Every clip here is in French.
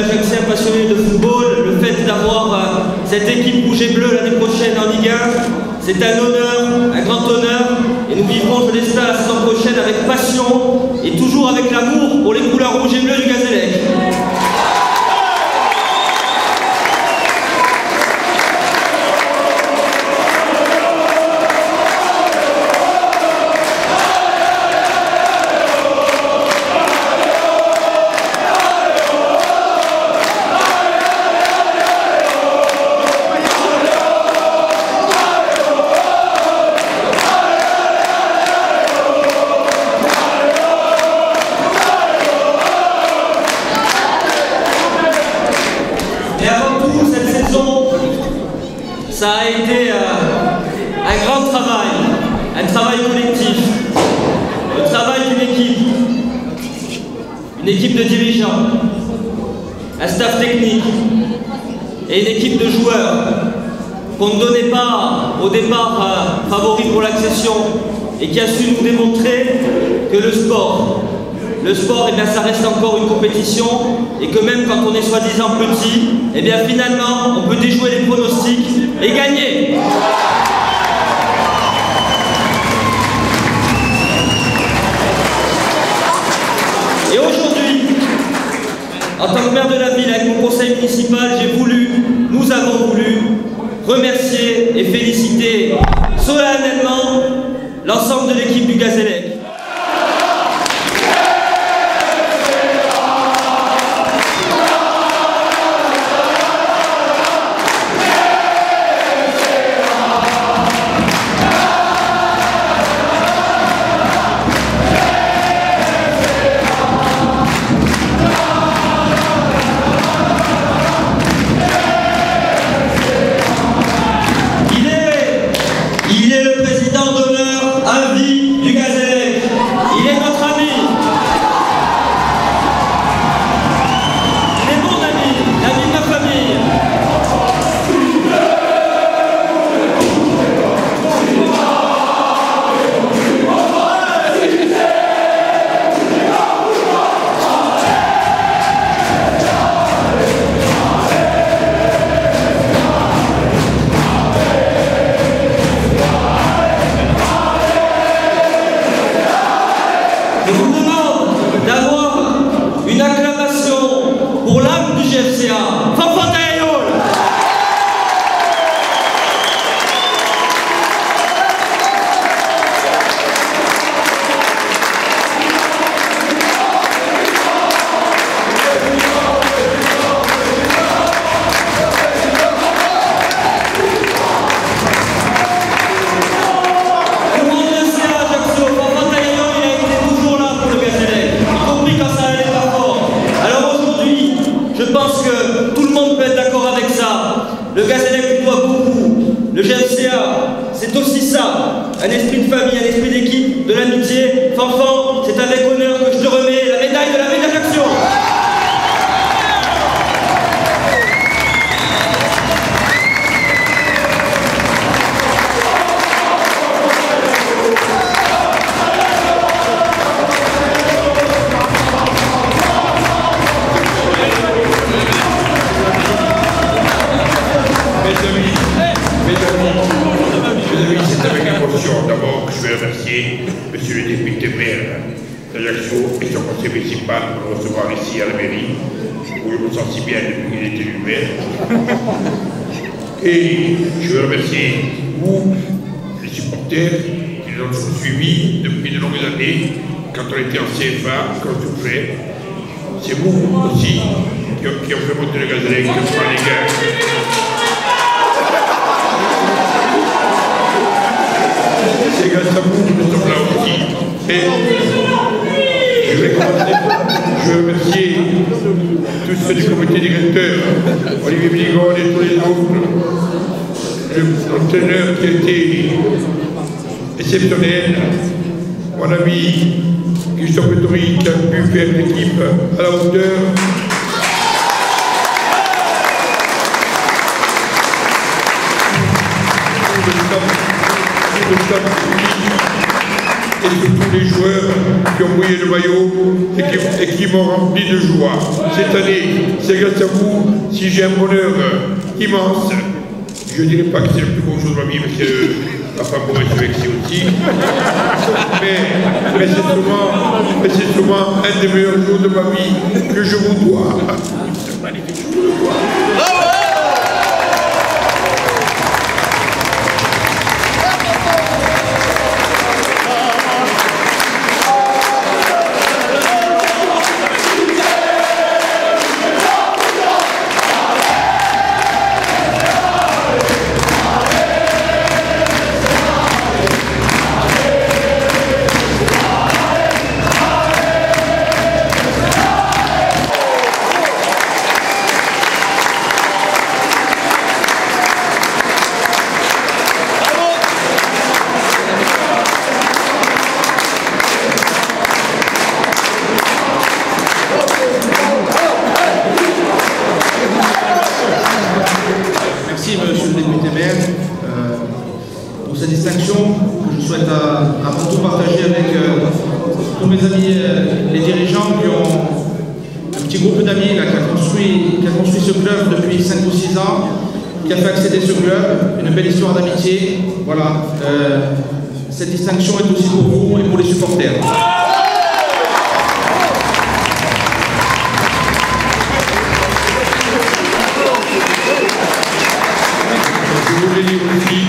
l'Ajaxien passionné de football, le fait d'avoir euh, cette équipe rouge et bleue l'année prochaine en Ligue 1, c'est un honneur, un grand honneur, et nous vivrons, je l'espère, la saison prochaine avec passion et toujours avec l'amour pour les couleurs rouge et bleues ça a été euh, un grand travail, un travail collectif, le travail d'une équipe, une équipe de dirigeants, un staff technique et une équipe de joueurs qu'on ne donnait pas au départ euh, favoris pour l'accession et qui a su nous démontrer que le sport, le sport, eh bien, ça reste encore une compétition et que même quand on est soi-disant petit, eh bien, finalement, on peut déjouer les pronostics et gagner. Et aujourd'hui, en tant que maire de la ville, avec mon conseil municipal, j'ai voulu, nous avons voulu, remercier et féliciter solennellement l'ensemble de l'équipe du Gazélec. Et je veux remercier vous, les supporters, qui nous ont suivis depuis de longues années, quand on était en CFA, quand on souffrait. C'est vous aussi qui ont, qui ont fait monter le Gazélec, que ce soit les gars. C'est grâce à vous que nous sommes là aussi. Je veux remercier tous ceux du comité directeur, Olivier Bigon et tous les autres, l'entraîneur qui a été exceptionnel, mon ami Christophe Tori qui a pu faire l'équipe à la hauteur. Et surtout les joueurs qui ont mouillé le maillot et qui, m'ont rempli de joie. Cette année, c'est grâce à vous si j'ai un bonheur immense. Je ne dirais pas que c'est le plus beau jour de ma vie parce que ma femme pourrait se vexer aussi. Mais, c'est c'est souvent un des meilleurs jours de ma vie que je vous dois. C'est euh, pour cette distinction que je souhaite avant tout partager avec euh, tous mes amis, euh, les dirigeants qui ont un petit groupe d'amis qui, a construit, qui a construit ce club depuis 5 ou 6 ans, qui a fait accéder ce club, une belle histoire d'amitié. Voilà. cette distinction est aussi pour vous et pour les supporters. Je voulais aussi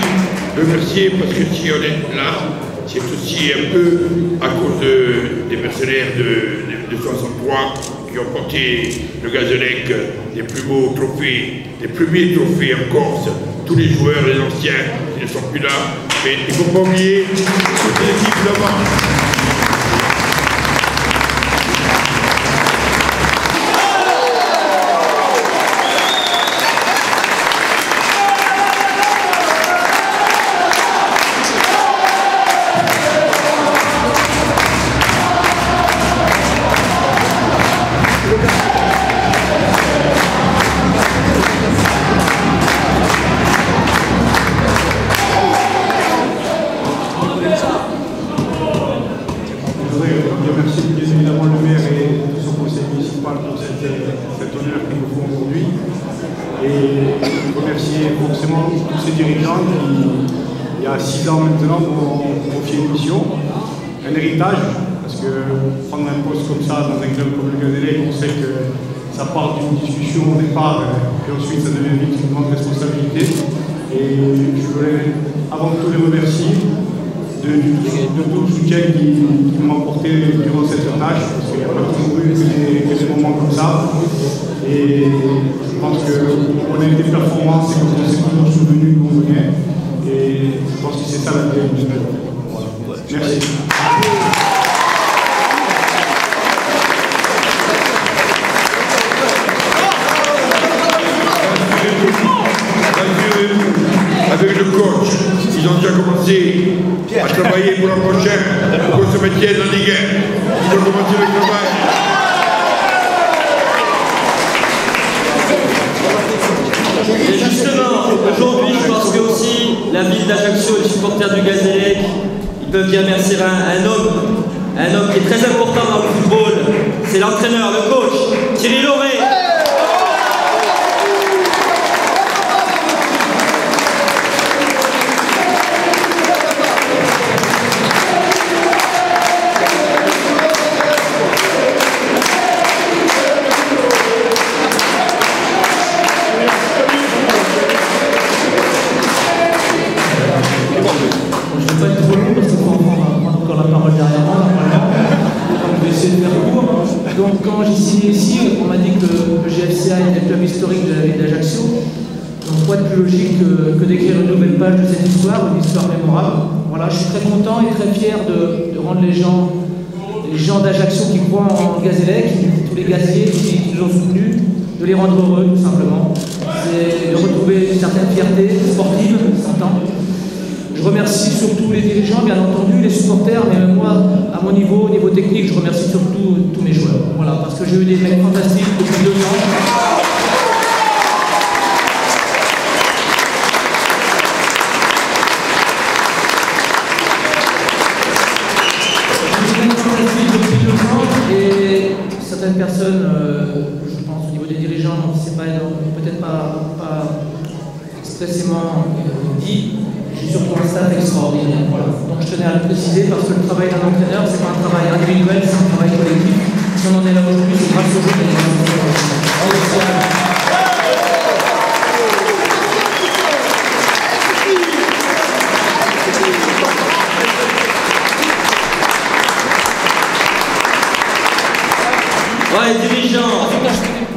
remercier parce que si on est là, c'est aussi un peu à cause de- des mercenaires de, de, de 63 qui ont porté le Gazélec des plus beaux trophées, des premiers trophées en Corse. Tous les joueurs, les anciens, qui ne sont plus là. Mais il ne faut pas oublier toute l'équipe d'avant. Forcément tous ces dirigeants qui, il y a six ans maintenant, m'ont confié une mission, un héritage, parce que prendre un poste comme ça dans un club comme le Gazélec, on sait que ça part d'une discussion au départ, euh, puis ensuite ça devient vite une grande responsabilité. Et je voulais avant tout les remercier de, tout le soutien qu'ils qui m'ont apporté durant cette tâche, parce qu'il a toujours eu que des, moments comme ça. Et je pense qu'on a eu des performances et qu'on s'est toujours souvenu d'où on venait. Et je pense que c'est ça la. Voilà. Merci. Pour qu'on se maintienne en Ligue 1. Ils ont commencé le travail. Et justement, aujourd'hui, je pense que aussi la ville d'Ajaccio et les supporters du Gazélec, ils peuvent bien remercier un, un homme, un homme qui est très important dans le football. C'est l'entraîneur, le coach, Thierry Lauré. Une histoire mémorable. Voilà, je suis très content et très fier de, rendre les gens, les gens d'Ajaccio qui croient en Gazélec, tous les gaziers qui, qui nous ont soutenus, de les rendre heureux tout simplement. C'est de retrouver une certaine fierté sportive, s'entend. Je remercie surtout les dirigeants, bien entendu, les supporters, mais moi, à mon niveau, au niveau technique, je remercie surtout tous mes joueurs. Voilà, parce que j'ai eu des mecs fantastiques depuis deux ans. Certaines personnes, euh, je pense au niveau des dirigeants, c'est peut-être pas, pas expressément euh, dit, j'ai surtout un staff extraordinaire. Voilà. Donc je tenais à le préciser parce que le travail d'un entraîneur, c'est pas un travail individuel, c'est un travail collectif. Si on en est là aujourd'hui, c'est grâce gens Les dirigeants,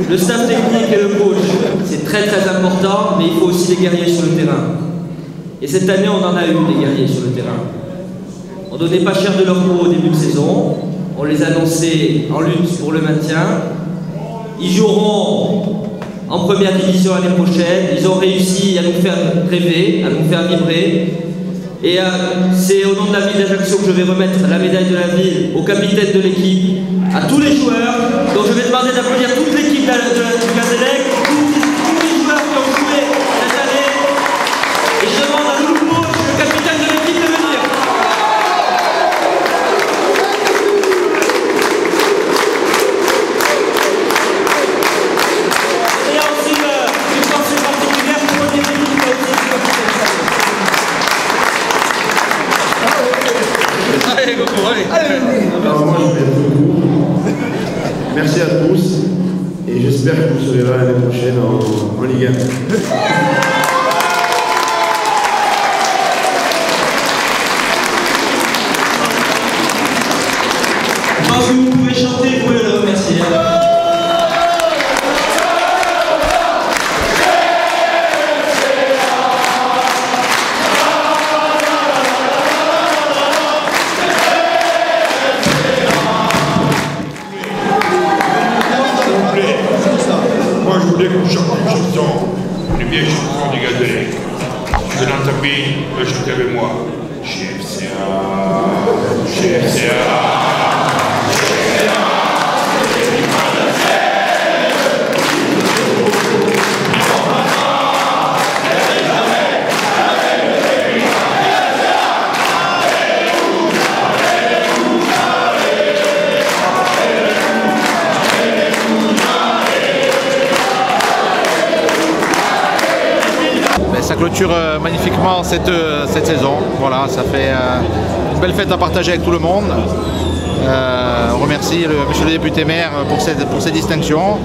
le staff technique et le coach, c'est très très important, mais il faut aussi des guerriers sur le terrain. Et cette année, on en a eu des guerriers sur le terrain. On donnait pas cher de leur peau au début de saison, on les annonçait en lutte pour le maintien. Ils joueront en première division l'année prochaine, ils ont réussi à nous faire rêver, à nous faire vibrer. Et euh, c'est au nom de la ville d'Ajaccio que je vais remettre la médaille de la ville au capitaine de l'équipe, à tous les joueurs. Donc je vais demander d'applaudir toute l'équipe de, de, du Gazélec, tous, les joueurs qui ont joué cette année. Et je demande à nouveau le capitaine de l'équipe de venir. Et aussi euh, une pensée particulière pour qui aussi être capitaine. Alors moi je vais être court. Merci à tous et j'espère que vous serez là l'année prochaine en, en Ligue 1. Euh, magnifiquement cette, euh, cette saison. Voilà, ça fait euh, une belle fête à partager avec tout le monde. On remercie le, monsieur le député maire pour cette, pour cette distinction.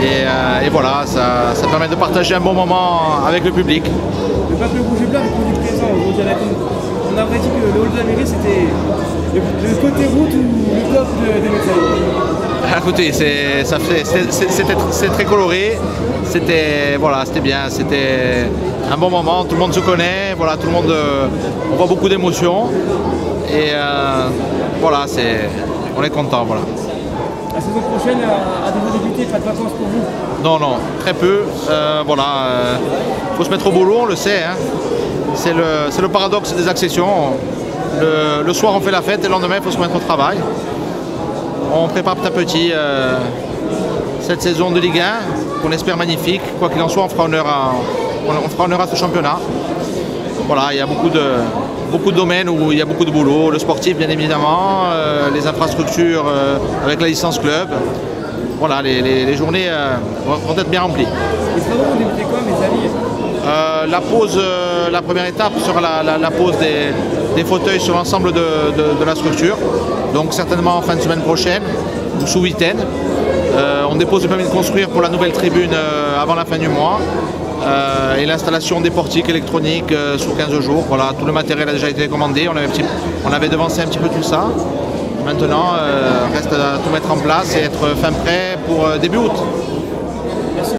Et, voilà, ça, ça permet de partager un bon moment avec le public. Le peuple rouge blanc est présent. On aurait dit que le hall de la mairie c'était le, côté route ou le top de, des médecins. Écoutez, c'est très coloré. C'était voilà, bien. C'était un bon moment. Tout le monde se connaît. Voilà, tout le monde. euh, on voit beaucoup d'émotions. Et euh, voilà, on est content. Voilà. La saison prochaine, à, à nouveau débuté, pas de vacances pour vous? Non, non, très peu. Euh, voilà, il faut se mettre au boulot, on le sait. hein. C'est le, le paradoxe des accessions. Le, le soir, on fait la fête et le lendemain, il faut se mettre au travail. On prépare petit à petit euh, cette saison de Ligue 1, qu'on espère magnifique. Quoi qu'il en soit, on fera honneur à, on, on fera honneur à ce championnat. Voilà, il y a beaucoup de, beaucoup de domaines où il y a beaucoup de boulot. Le sportif, bien évidemment, euh, les infrastructures euh, avec la licence club. Voilà, les, les- les journées vont être bien remplies. Quoi, mes amis? La pose, euh, la première étape sera la, la- la pose des, des fauteuils sur l'ensemble de, de- de la structure. Donc certainement en fin de semaine prochaine ou sous week-end. Euh, on dépose le permis de construire pour la nouvelle tribune euh, avant la fin du mois. Euh, et l'installation des portiques électroniques sous 15 jours. Voilà, tout le matériel a déjà été commandé. On avait, on avait devancé un petit peu tout ça. Maintenant, reste à tout mettre en place et être fin prêt pour début août.